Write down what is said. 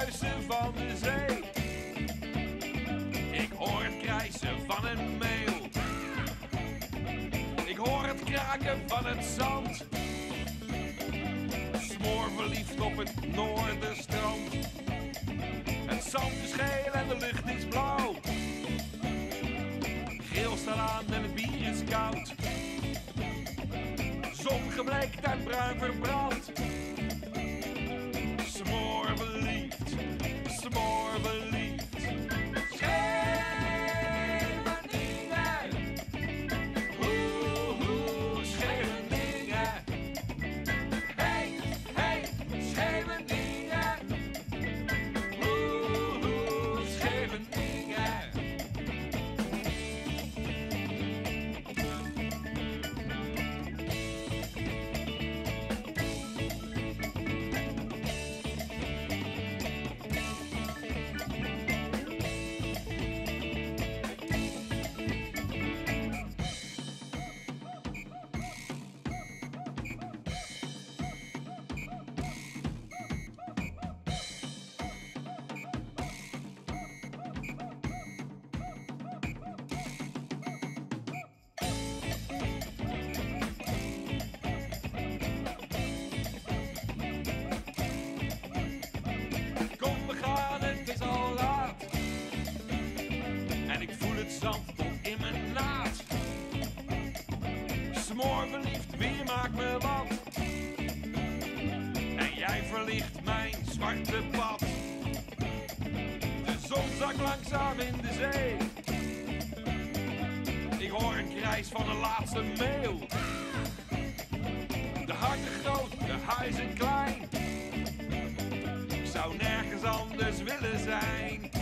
ruisen van de zee. Ik hoor het krijsen van een meel. Ik hoor het kraken van het zand. Smoor verliefd op het noordenstrand. Het zand is geel en de lucht is blauw. Geel staat aan en het bier is koud. Zon gebleekt en bruin verbrand. En jij verlicht mijn zwarte pad. De zon zakt langzaam in de zee. Ik hoor een krijs van de laatste meeuw. De harten groot, de huizen klein. Ik zou nergens anders willen zijn.